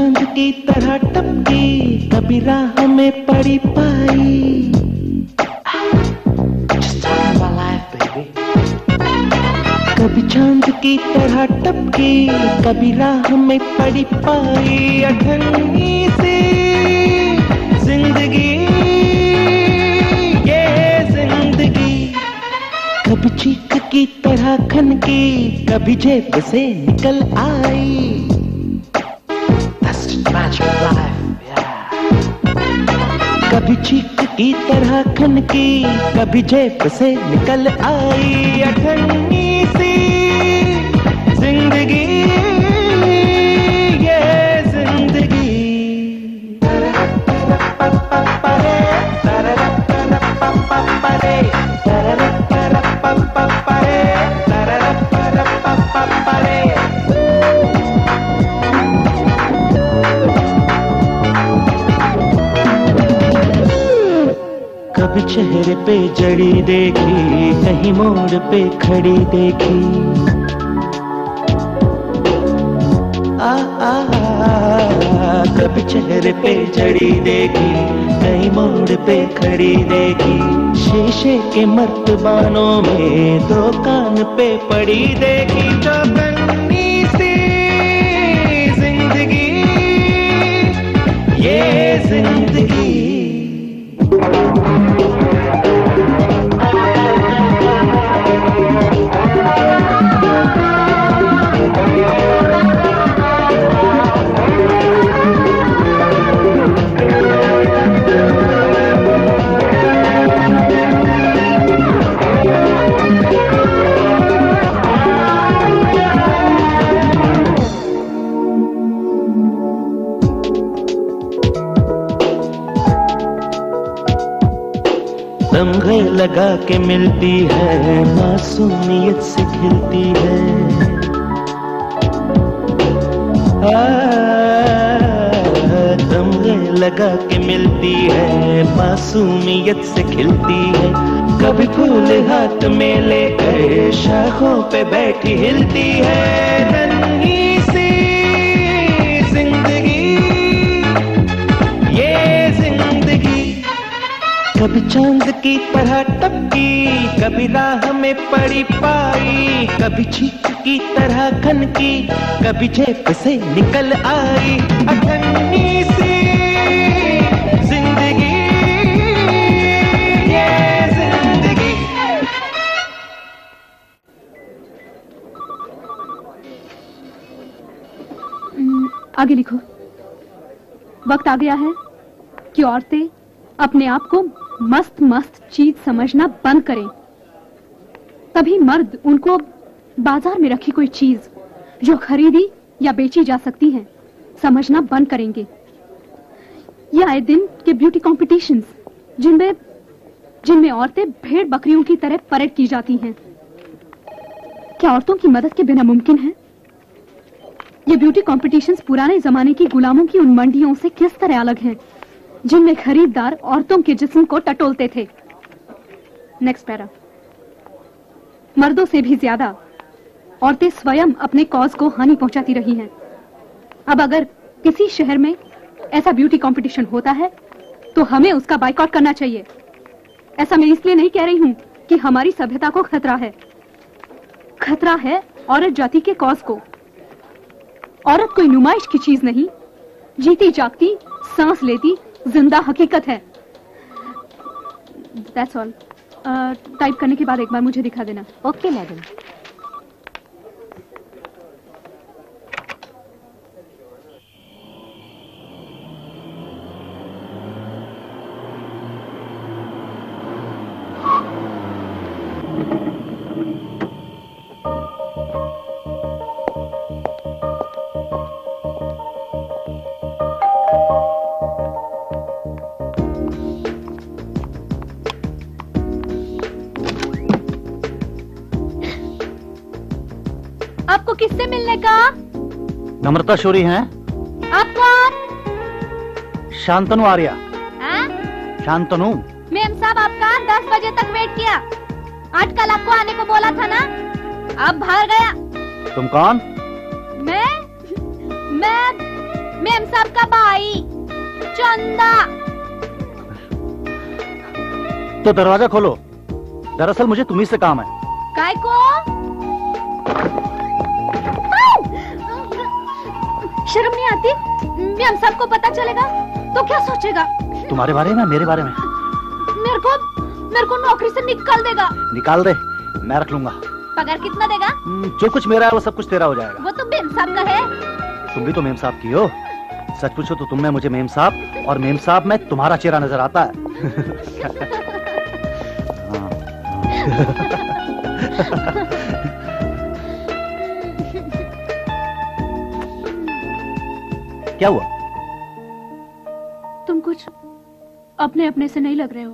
चाँद की तरह टपकी कभी राह में पड़ी पाई। कभी चाँद की तरह टपकी, कभी राह में पड़ी पाई। अठन्नी से ज़िंदगी, ये ज़िंदगी। कभी चीख की तरह खन की कभी जेब से निकल आई। Life, yeah. कभी चीख की तरह खनकी कभी जेब से निकल आई अठन्नी चेहरे पे जड़ी देखी कहीं मोड़ पे खड़ी देखी। आ, कभी चेहरे पे जड़ी देखी कहीं मोड़ पे खड़ी देखी। शीशे के मर्तबानों में दो कान पे पड़ी देखी जो लगा के मिलती है। मासूमियत से खिलती है। आ, लगा के मिलती है। मासूमियत से खिलती है। कभी फूल हाथ में लेकर शाखों पे बैठी हिलती है। नन्ही कभी चाँद की तरह टपकी, कभी राह में पड़ी पाई, कभी चीख की तरह खन की, कभी जेब से निकल आई। अठन्नी सी ज़िंदगी, ये ज़िंदगी। आगे लिखो। वक्त आ गया है कि औरतें अपने आप को मस्त मस्त चीज़ समझना बंद करें। तभी मर्द उनको बाज़ार में रखी कोई चीज़ जो खरीदी या बेची जा सकती है, समझना बंद करेंगे। ये आए दिन के ब्यूटी कॉम्पिटिशन्स जिनमें जिनमें औरतें भेड़ बकरियों की तरह परेड की जाती हैं। क्या औरतों की मदद के बिना मुमकिन है? ये ब्यूटी कॉम्पिटिशन्स पुराने जमाने की गुलामों की उन मंडियों से किस तरह अलग हैं? जिनमें खरीदार औरतों के जिस्म को टटोलते थे। Next para. मर्दों से भी ज़्यादा औरतें स्वयं अपने कॉज को हानि पहुंचाती रही हैं। अब अगर किसी शहर में ऐसा ब्यूटी कंपटीशन होता है तो हमें उसका बाइकआउट करना चाहिए। ऐसा मैं इसलिए नहीं कह रही हूँ कि हमारी सभ्यता को खतरा है। खतरा है औरत जाति के कॉज को। औरत कोई नुमाइश की चीज़ नहीं जीती जागती सांस लेती ज़िंदा हकीकत है। दैट्स ऑल टाइप करने के बाद एक बार मुझे दिखा देना। ओके मैडम नम्रता शोरी हैं? आप कौन? शांतनु आर्या। हाँ? शांतनु? मेम साहब आपका दस बजे तक वेट किया। आज कल आपको आने को बोला था ना? अब बाहर गया। तुम कौन? मैं? मैं मेम साहब का भाई चंदा। तो दरवाज़ा खोलो। दरअसल मुझे तुम्ही से काम है। काय को? शर्म नहीं आती? मेम साहब को पता चलेगा तो क्या सोचेगा? तुम्हारे बारे में मेरे बारे में? मेरे को मेरे को नौकरी से निकाल देगा। निकाल दे मैं रख लूँगा। पगार कितना देगा? हम्म, जो कुछ मेरा है वो सब कुछ तेरा हो जाएगा। वो तो मेम साहब का है। तुम भी तो मेम साहब की हो। सच पूछो तो तुम में मुझे मेम साहब और मेम साहब में तुम्हारा चेहरा नज़र आता है। क्या हुआ? तुम कुछ अपने अपने से नहीं लग रहे हो।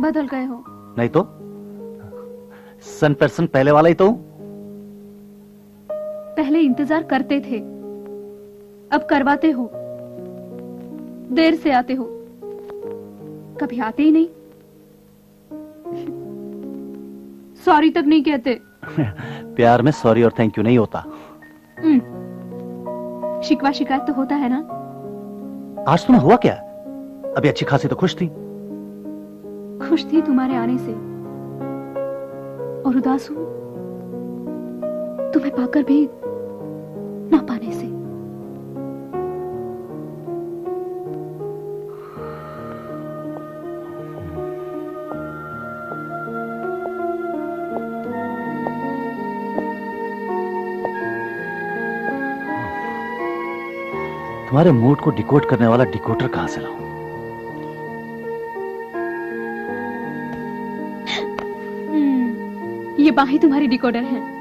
बदल गए हो। नहीं तो? सन पर्सन पहले वाला ही तो पहले इंतज़ार करते थे। अब करवाते हो। देर से आते हो। कभी आते ही नहीं। सॉरी तक नहीं कहते। प्यार में सॉरी और थैंक यू नहीं होता। हम्म, शिकवा शिकायत तो होता है ना? आज तुम्हें हुआ क्या? अभी अच्छी खासी तो खुश थी। खुश थी तुम्हारे आने से। और उदास हूँ। तुम्हें पाकर भी तुम्हारे मूड को डिकोड करने वाला डिकोडर कहाँ से लाऊं? हम्म, ये बाहें तुम्हारी डिकोडर हैं।